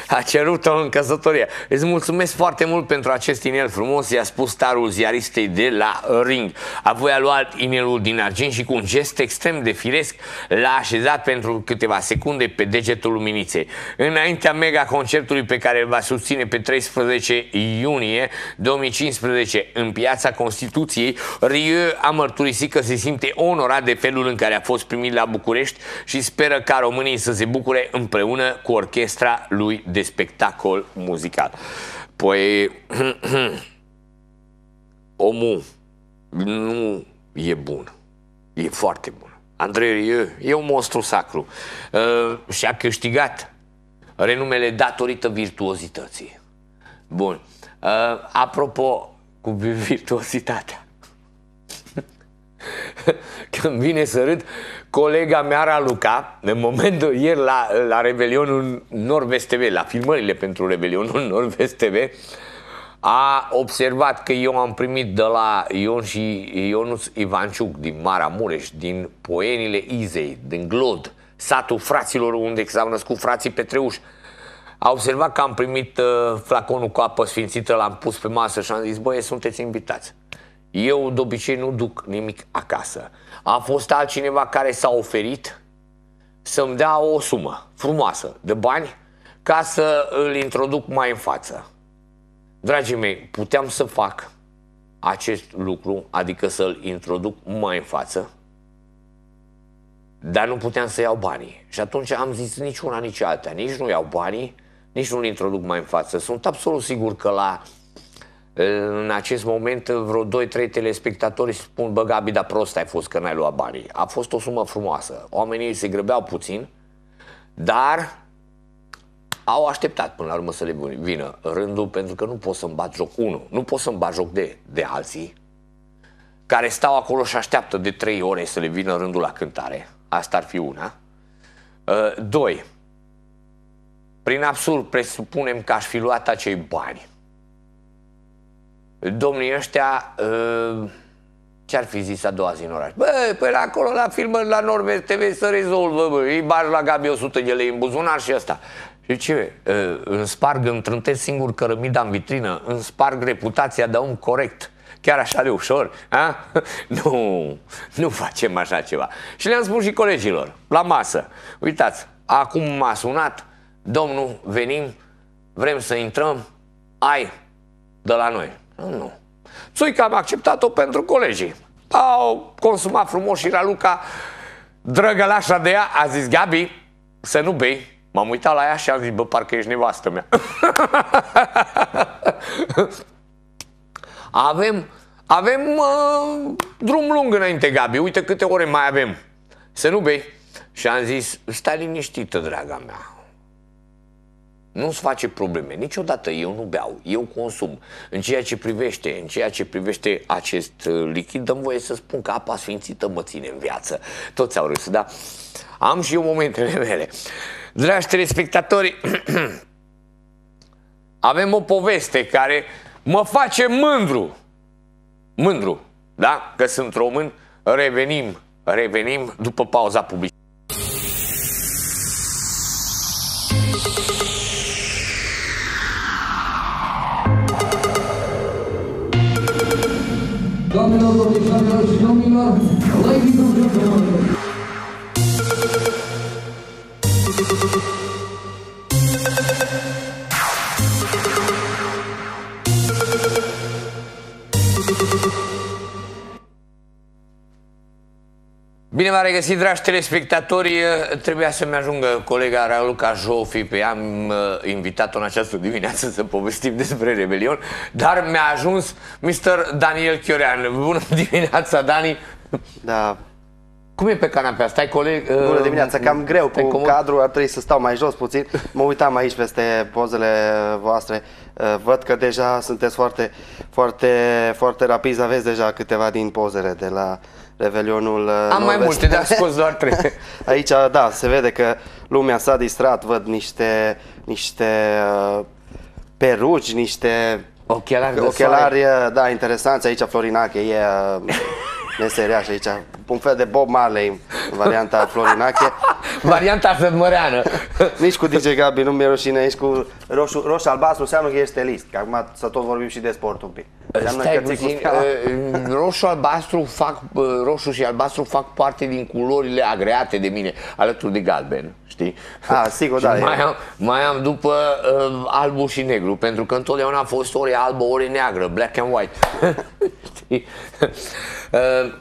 A cerut-o în căsătorie. Îți mulțumesc foarte mult pentru acest inel frumos, i-a spus starul ziaristei de la Ring. Apoi a luat inelul din argint și cu un gest extrem de firesc l-a așezat pentru câteva secunde pe degetul luminiței. Înaintea mega concertului pe care îl va susține pe 13 iunie 2015 în piața Constituției, Rieu a mărturisit că se simte onorat de felul în care a fost primit la București și speră ca românii să se bucure împreună cu orchestra lui de spectacol muzical. Păi, [CLEARS THROAT] omul nu e bun. E foarte bun. Andrei e, e un monstru sacru. Uh, și a câștigat renumele datorită virtuozității. Bun. Uh, apropo, cu virtuozitatea. [LAUGHS] Când vine să râd, colega mea, Raluca, în momentul ieri la, la Revelionul Nord-Vest TV, la filmările pentru Revelionul [LAUGHS] Nord-Vest TV, a observat că eu am primit de la Ion și Ionus Ivanciuc din Maramureș, din Poenile Izei, din Glod, satul fraților unde s-au născut frații Petreuși. A observat că am primit uh, flaconul cu apă sfințită, l-am pus pe masă și am zis, băie, sunteți invitați. Eu de obicei nu duc nimic acasă. A fost altcineva care s-a oferit să-mi dea o sumă frumoasă de bani ca să îl introduc mai în față. Dragii mei, puteam să fac acest lucru, adică să-l introduc mai în față, dar nu puteam să iau banii. Și atunci am zis nici una, nici alta. Nici nu iau banii, nici nu-l introduc mai în față. Sunt absolut sigur că la în acest moment vreo 2-3 telespectatori spun, bă Gabi, dar prost ai fost că n-ai luat banii. A fost o sumă frumoasă. Oamenii se grăbeau puțin, dar au așteptat până la urmă să le vină rândul pentru că nu pot să-mi bat joc. Unu, nu pot să-mi bat joc de, de alții care stau acolo și așteaptă de trei ore să le vină rândul la cântare. Asta ar fi una. Uh, doi, prin absurd presupunem că aș fi luat acei bani. Domnii ăștia, uh, ce-ar fi zis a doua zi în oraș? Bă, pe la acolo la filmă la Norve TV să rezolvă, bă, îi bagi la Gabi 100 de lei în buzunar și ăsta. Și ce? Uh, îmi sparg, îmi trântesc singur cărămida în vitrină, îmi sparg reputația de om corect chiar așa de ușor? A? [LAUGHS] Nu, nu facem așa ceva. Și le-am spus și colegilor, la masă, uitați, acum m-a sunat, domnul, venim, vrem să intrăm, ai de la noi. Nu, nu. Țuica am acceptat-o pentru colegii. Au consumat frumos și Raluca, drăgălașa de ea, a zis, Gabi, să nu bei. M-am uitat la ea și am zis, bă, parcă ești nevastă mea. [LAUGHS] Avem, avem uh, drum lung înainte, Gabi. Uite câte ore mai avem. Să nu bei. Și am zis, stai liniștită, draga mea. Nu-ți face probleme. Niciodată eu nu beau, eu consum. În ceea ce privește, în ceea ce privește acest uh, lichid, dăm voie să spun că apa sfințită mă ține în viață. Toți au râs, da? Am și eu momentele mele. Dragi telespectatori, [CLEARS THROAT] avem o poveste care mă face mândru. Mândru, da? Că sunt român. Revenim, revenim după pauza publică. Doamnelor, domnișoarelor și domnilor, ladies and gentlemen, Bine v-am regăsit, dragi telespectatori. Trebuia să-mi ajungă colega Raluca Jofi, pe ea am uh, invitat-o în această dimineață să povestim despre Rebelion, dar mi-a ajuns Mr. Daniel Chiorean. Bună dimineața, Dani! Da, Cum e pe canapea? Stai coleg? uh, bună dimineața, cam greu stai cu comod? cadrul, ar trebui să stau mai jos puțin. Mă uitam aici peste pozele voastre, Uh, văd că deja sunteți foarte, foarte, foarte rapizi, aveți deja câteva din pozele de la Revelionul uh, Am mai Nord-Est. multe, dar scos doar trei. [LAUGHS] Aici, da, se vede că lumea s-a distrat, văd niște, niște uh, peruci, niște Ochelari de ochelari, uh, da, interesanți. Aici Florinache e uh, [LAUGHS] meseriaș aici, un fel de Bob Marley în varianta Florinache. [LAUGHS] Varianta sădmăreană. [LAUGHS] Nici cu DJ Gabi nu mi-e rușine, nici cu roșu, roșu albastru înseamnă că ești stelist, că acum să tot vorbim și de sport un pic. Înseamnă Stai că ții cu puțin, steaua. uh, roșu, albastru fac, uh, roșu și albastru fac parte din culorile agreate de mine, alături de galben, știi? Ah, sigur, Și da, e. Mai am, mai am după uh, albu și negru, pentru că întotdeauna a fost ori albă, ori neagră, black and white. [LAUGHS] știi? Uh,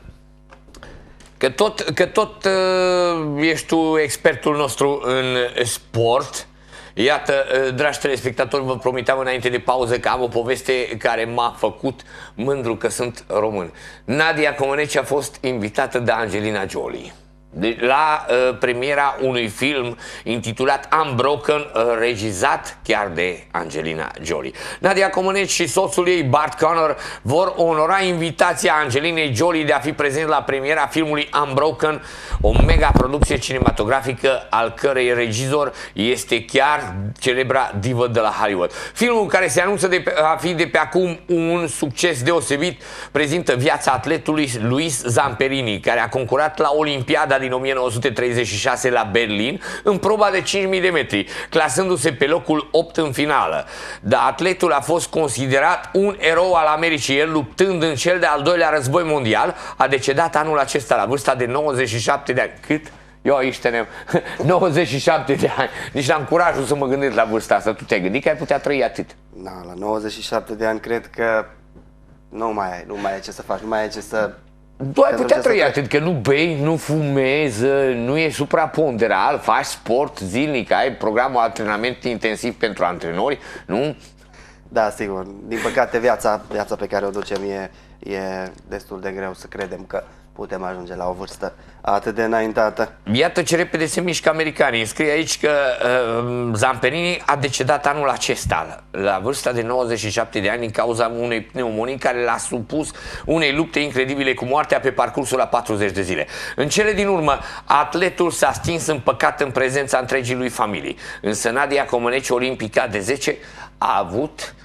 Că tot, că tot uh, ești tu expertul nostru în sport. Iată, uh, dragi telespectatori, vă promiteam înainte de pauză că am o poveste care m-a făcut mândru că sunt român. Nadia Comăneci a fost invitată de Angelina Jolie. De, la uh, premiera unui film intitulat Unbroken, uh, regizat chiar de Angelina Jolie. Nadia Comăneci și soțul ei, Bart Connor, vor onora invitația Angelinei Jolie de a fi prezent la premiera filmului Unbroken, o mega producție cinematografică al cărei regizor este chiar celebra divă de la Hollywood. Filmul care se anunță de pe, a fi de pe acum un succes deosebit prezintă viața atletului Luis Zamperini, care a concurat la Olimpiada de din 1936 la Berlin în proba de 5.000 de metri, clasându-se pe locul 8 în finală. Dar atletul a fost considerat un erou al Americii. El, luptând în cel de-al doilea război mondial, a decedat anul acesta la vârsta de 97 de ani. Cât? Eu aici tenem 97 [LAUGHS] de ani. Nici n-am curajul să mă gândesc la vârsta asta. Tu te-ai gândit că ai putea trăi atât? Na, la 97 de ani cred că nu mai ai, nu mai ai ce să faci, nu mai ai ce să... Tu ai Pentru putea ce să trăi trăi? atât, că nu bei, nu fumezi, nu e supraponderal, faci sport zilnic, ai programul antrenament intensiv pentru antrenori, nu? Da, sigur. Din păcate, viața, viața pe care o ducem e, e destul de greu să credem că putem ajunge la o vârstă atât de înaintată. Iată ce repede se mișcă americanii. Scrie aici că uh, Zamperini a decedat anul acesta, la vârsta de 97 de ani, din cauza unei pneumonii care l-a supus unei lupte incredibile cu moartea pe parcursul la 40 de zile. În cele din urmă, atletul s-a stins împăcat în prezența întregii lui familii. Însă Nadia Comăneci, olimpica de 10, a avut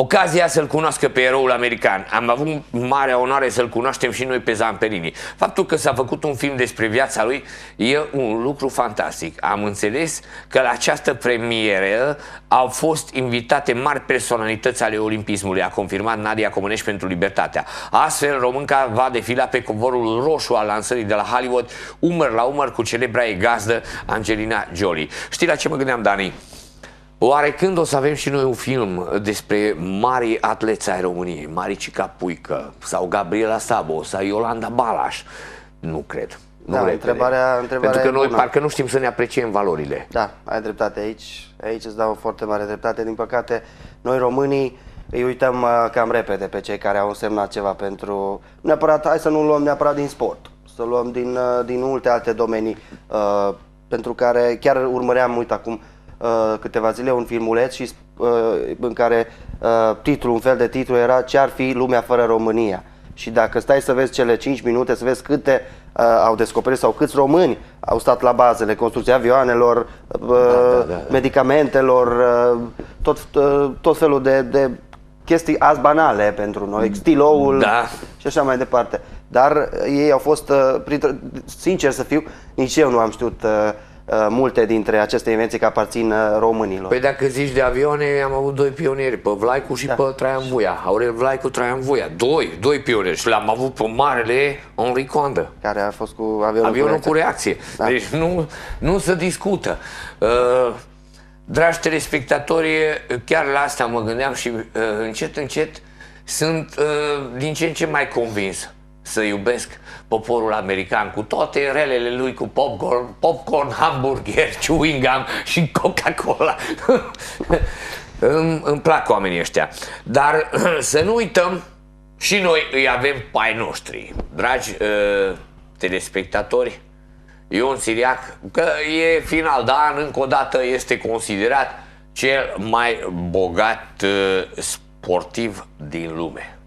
ocazia să-l cunoască pe eroul american. Am avut marea onoare să-l cunoaștem și noi pe Zamperini. Faptul că s-a făcut un film despre viața lui e un lucru fantastic. Am înțeles că la această premieră au fost invitate mari personalități ale olimpismului, a confirmat Nadia Comănești pentru Libertatea. Astfel, românca va defila pe covorul roșu al lansării de la Hollywood, umăr la umăr cu celebra ei gazdă Angelina Jolie. Știi la ce mă gândeam, Dani? Oare când o să avem și noi un film despre mari atleți ai României, Maricica Puică sau Gabriela Sabo sau Iolanda Balaș? Nu cred. Nu Da, repede. întrebarea- întrebarea Pentru că e noi bună. parcă nu știm să ne apreciem valorile. Da, ai dreptate aici. Aici îți dau o foarte mare dreptate. Din păcate, noi românii îi uităm uh, cam repede pe cei care au însemnat ceva pentru... nu Neapărat, hai să nu luăm neapărat din sport, să luăm din, uh, din multe alte domenii uh, pentru care chiar urmăream, uite acum uh, câteva zile, un filmuleț și, uh, în care uh, titlul, un fel de titlu era Ce ar fi lumea fără România? Și dacă stai să vezi cele 5 minute, să vezi câte uh, au descoperit sau câți români au stat la bazele construcției avioanelor, uh, da, da. medicamentelor, uh, tot, uh, tot felul de, de chestii azi banale pentru noi, stiloul Da. și așa mai departe. Dar uh, ei au fost, uh, printre, sincer să fiu, nici eu nu am știut uh, uh, multe dintre aceste invenții care aparțin uh, românilor. Păi dacă zici de avioane, am avut doi pionieri, pe Vlaicu și Da. pe Traian Vuia. Aurel Vlaicu, Traian Vuia. Doi, doi pionieri. Și l-am avut pe marele Henri Coandă. care a fost cu avionul, Avionul cu reacție. reacție. Da. Deci nu, nu se discută. Uh, dragi telespectatori, chiar la asta mă gândeam și uh, încet, încet sunt uh, din ce în ce mai convins să iubesc poporul american cu toate relele lui cu popcorn, popcorn hamburger, chewing gum și Coca-Cola. [LAUGHS] îmi, îmi plac oamenii ăștia. Dar [CLEARS THROAT] să nu uităm, și noi îi avem pe ai noștri. Dragi uh, telespectatori, Ion Siriac, că e final de an, încă o dată este considerat cel mai bogat uh, sportiv din lume.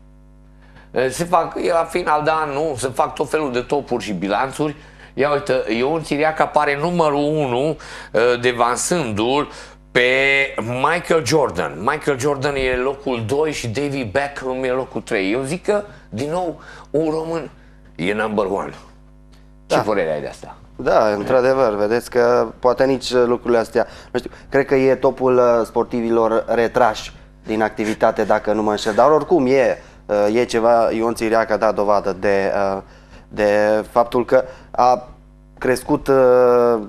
Uh, Se fac, e la final de an, nu, se fac tot felul de topuri și bilanțuri. Ia uite, Ion Siriac apare numărul 1 devansându-l pe Michael Jordan. Michael Jordan e locul 2 și David Beckham e locul 3. Eu zic că, din nou, un român e number 1. Ce Da. părere ai de asta? Da, într-adevăr, vedeți că poate nici uh, lucrurile astea, nu știu, cred că e topul uh, sportivilor retrași din activitate, dacă nu mă înșel, dar oricum e, uh, e ceva, Ion Țiriac a dat dovadă de, uh, de faptul că a crescut uh,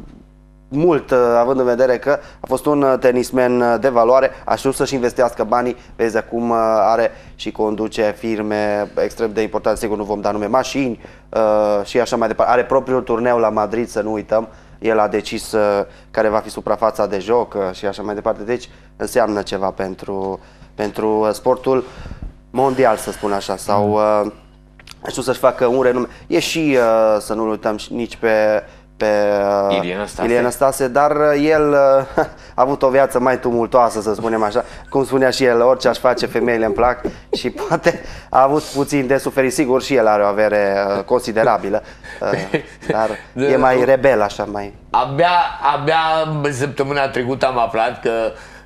mult, uh, având în vedere că a fost un uh, tenismen uh, de valoare, a știut să-și investească banii, vezi acum uh, are și conduce firme extrem de importante, sigur nu vom da nume, mașini uh, și așa mai departe. Are propriul turneu la Madrid, să nu uităm, el a decis uh, care va fi suprafața de joc uh, și așa mai departe, deci înseamnă ceva pentru, pentru uh, sportul mondial, să spun așa, sau uh, a știut să-și facă un renume. E și, uh, să nu uităm și nici pe pe uh, Ilie Năstase. Ilie Năstase, dar uh, el uh, [LAUGHS] a avut o viață mai tumultoasă, să spunem așa. Cum spunea și el, orice aș face, femeile îmi plac [LAUGHS] și poate a avut puțin de suferit. Sigur, și el are o avere uh, considerabilă, uh, [LAUGHS] dar Da. e mai rebel, așa, mai... Abia, abia săptămâna trecută am aflat că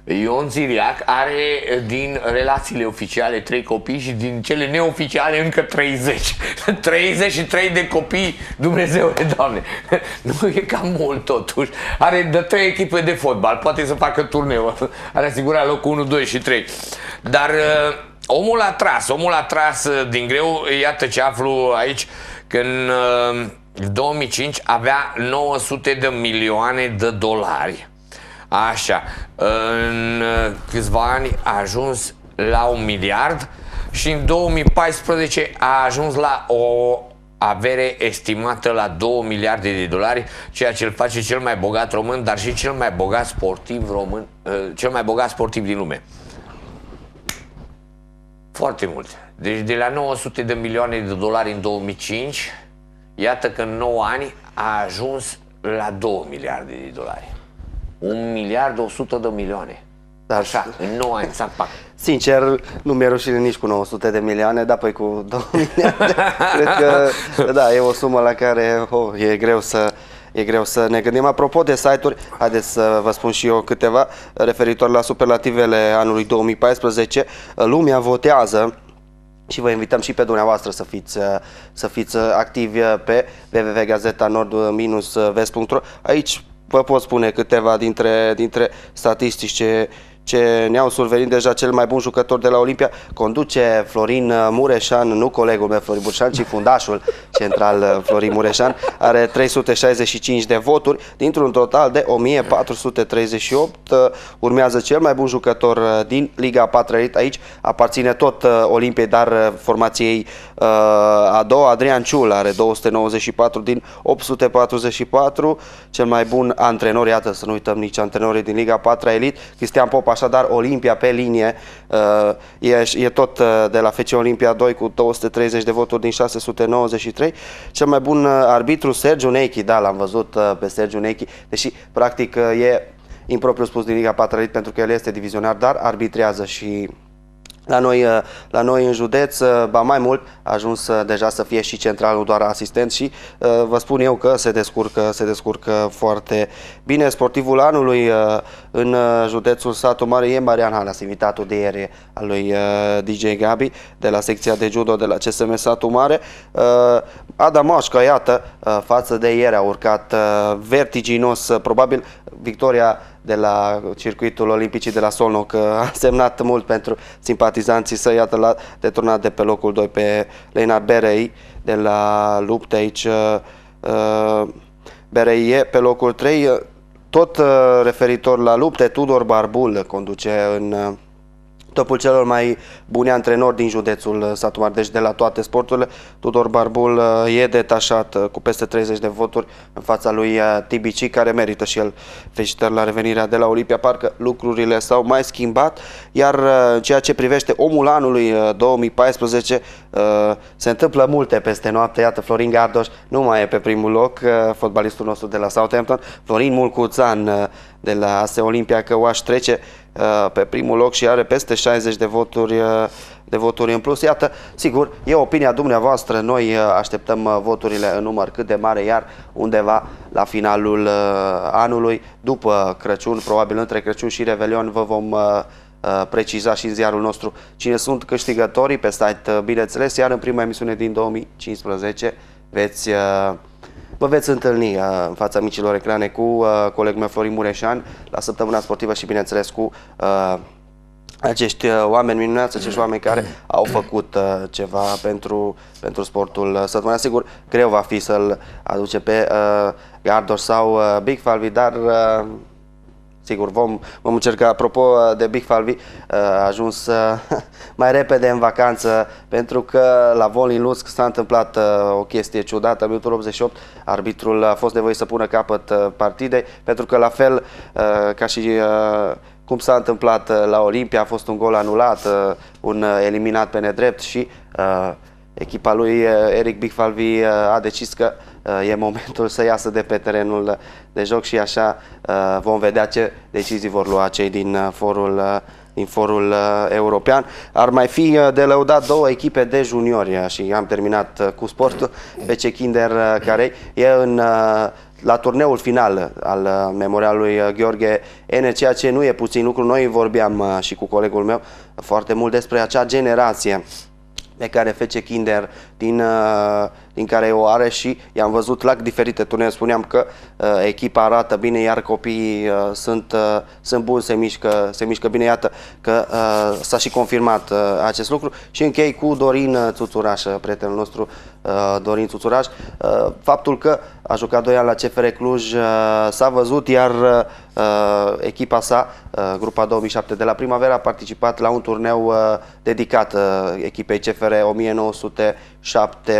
Ion Ziriac are din relațiile oficiale trei copii și din cele neoficiale încă 30. 33 [LAUGHS] de copii, Dumnezeu, Doamne. [LAUGHS] Nu e cam mult totuși. Are de trei echipe de fotbal, poate să facă turneu. [LAUGHS] Are asigurat locul 1, 2 și 3. Dar uh, omul a tras, omul a tras uh, din greu, iată ce aflu aici, că în uh, 2005 avea 900 de milioane de dolari Așa, în uh, câțiva ani a ajuns la un miliard și în 2014 a ajuns la o avere estimată la 2 miliarde de dolari, ceea ce îl face cel mai bogat român, dar și cel mai bogat sportiv român, uh, cel mai bogat sportiv din lume. Foarte mult. Deci de la 900 de milioane de dolari în 2005, iată că în 9 ani a ajuns la 2 miliarde de dolari un miliard 100 de milioane. Dar Așa, în 9 ani, exact, pac. Sincer, nu mi-e rușine nici cu 900 de milioane, dar păi cu 2 [LAUGHS] miliarde. Cred că, da, e o sumă la care oh, e greu să, e greu să ne gândim. Apropo de site-uri, haideți să vă spun și eu câteva referitor la superlativele anului 2014. Lumea votează și vă invităm și pe dumneavoastră să fiți, să fiți activi pe www.gazeta-nord-vest.ro Aici vă pot spune câteva dintre, dintre statistici ce, ce ne-au survenit deja cel mai bun jucător de la Olimpia. Conduce Florin Mureșan, nu colegul meu Florin Mureșan, ci fundașul central Florin Mureșan. Are 365 de voturi dintr-un total de 1438. Urmează cel mai bun jucător din Liga 4 Aici aparține tot Olimpiei, dar formației a doua. Adrian Ciul are 294 din 844. Cel mai bun antrenor, iată să nu uităm nici antrenorii din Liga 4 Elit, Cristian Popa așadar Olimpia pe linie uh, e, e tot uh, de la FC Olimpia 2 cu 230 de voturi din 693. Cel mai bun uh, arbitru Sergiu Nechi, da, l-am văzut pe Sergiu Nechi, deși practic e impropriu spus din Liga 4 pentru că el este divizionar, dar arbitrează și la noi, uh, la noi în județ, uh, ba mai mult, a ajuns uh, deja să fie și central, nu doar asistent și vă spun eu că se descurcă, se descurcă foarte bine. Sportivul anului în județul Satu Mare e Marian Hanas, invitatul de ieri al lui DJ Gabi de la secția de judo de la CSM Satu Mare. Adam Moșca, iată, față de ieri a urcat vertiginos, probabil victoria de la circuitul olimpicii de la Solno, că a semnat mult pentru simpatizanții să iată la deturnat de pe locul 2 pe Leonard Berei de la lupte aici. Uh, uh, Berei e pe locul 3, tot uh, referitor la lupte, Tudor Barbul conduce în topul celor mai buni antrenori din județul uh, Satu Mare, deci de la toate sporturile. Tudor Barbul uh, e detașat uh, cu peste 30 de voturi în fața lui Tibici, care merită și el felicitări la revenirea de la Olimpia. Parcă lucrurile s-au mai schimbat, iar în ceea ce privește omul anului 2014, se întâmplă multe peste noapte. Iată, Florin Gardoș nu mai e pe primul loc, fotbalistul nostru de la Southampton. Florin Mulcuțan de la ASE Olimpia Căuaș trece Uh, pe primul loc și are peste 60 de voturi, uh, de voturi în plus. Iată, sigur, e opinia dumneavoastră, noi uh, așteptăm voturile în număr cât de mare, iar undeva la finalul anului, după Crăciun, probabil între Crăciun și Revelion, vă vom preciza și în ziarul nostru cine sunt câștigătorii pe site, bineînțeles, iar în prima emisiune din 2015 veți Vă veți întâlni uh, în fața micilor ecrane cu uh, colegul meu Florin Mureșan la săptămâna sportivă și bineînțeles cu uh, acești oameni minunați, acești oameni care au făcut ceva pentru, pentru sportul săptămâna. Sigur, greu va fi să-l aduce pe uh, Gardor sau uh, Big Falvi, dar uh, Sigur, vom, vom încerca. Apropo de Big Falvi, a ajuns [LAUGHS] mai repede în vacanță pentru că la Volin Lusk s-a întâmplat o chestie ciudată. În minutul 88, arbitrul a fost nevoit să pună capăt partidei pentru că la fel ca și cum s-a întâmplat la Olimpia, a fost un gol anulat, un eliminat pe nedrept și echipa lui Eric Bigfalvi a decis că e momentul să iasă de pe terenul de joc și așa uh, vom vedea ce decizii vor lua cei din uh, forul uh, din forul european. Ar mai fi de lăudat două echipe de juniori și am terminat cu sportul. pe Kinder care e în la turneul final al memorialului Gheorghe Ene, ceea ce nu e puțin lucru. Noi vorbeam și cu colegul meu foarte mult despre acea generație pe care FC Kinder din, uh, din care o are și i-am văzut la diferite turnee. Spuneam că uh, echipa arată bine, iar copiii uh, sunt, uh, sunt buni, se mișcă, se mișcă bine. Iată că uh, s-a și confirmat uh, acest lucru. Și închei cu Dorin Țuțuraș, prietenul nostru uh, Dorin Țuțuraș. Uh, faptul că a jucat 2 ani la CFR Cluj uh, s-a văzut, iar uh, echipa sa, uh, grupa 2007 de la primăvară, a participat la un turneu uh, dedicat uh, echipei CFR 1907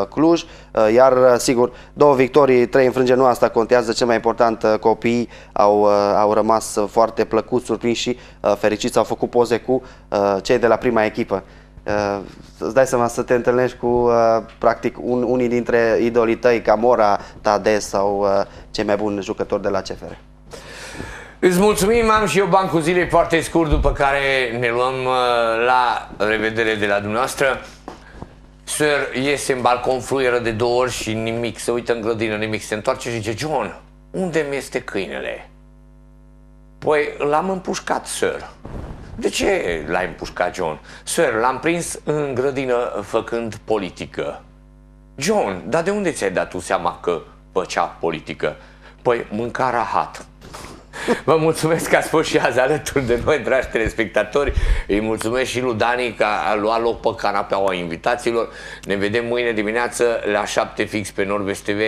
uh, Cluj, uh, iar uh, sigur, două victorii, trei înfrângeri, nu asta contează, cel mai important, uh, copiii au, uh, au rămas foarte plăcut, surprinși și uh, fericiți, au făcut poze cu uh, cei de la prima echipă. Uh, îți dai seama să te întâlnești cu uh, practic un, unii dintre idolii tăi, Camora, Tades sau uh, cei mai buni jucători de la CFR. Îți mulțumim, am și eu bancul zilei foarte scurt, după care ne luăm uh, la revedere de la dumneavoastră. Sir iese în balcon, fluieră de două ori și nimic, se uită în grădină, nimic, se întoarce și zice, John, unde mi este câinele? Păi l-am împușcat, sir. De ce l-ai împușcat, John? Sir, l-am prins în grădină făcând politică. John, dar de unde ți-ai dat tu seama că făcea politică? Păi mânca rahat. Vă mulțumesc că ați fost și azi alături de noi, dragi telespectatori. Îi mulțumesc și lui Dani că a luat loc pe canapeaua invitațiilor. Ne vedem mâine dimineață la 7 fix pe Nordvest TV.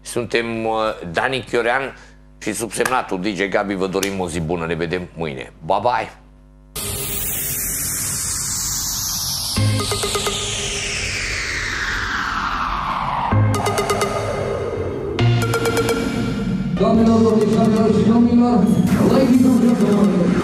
Suntem uh, Dani Chiorean și subsemnatul DJ Gabi. Vă dorim o zi bună. Ne vedem mâine. Bye bye! Doamnelor, domnișoarelor și domnilor, ladies and gentlemen.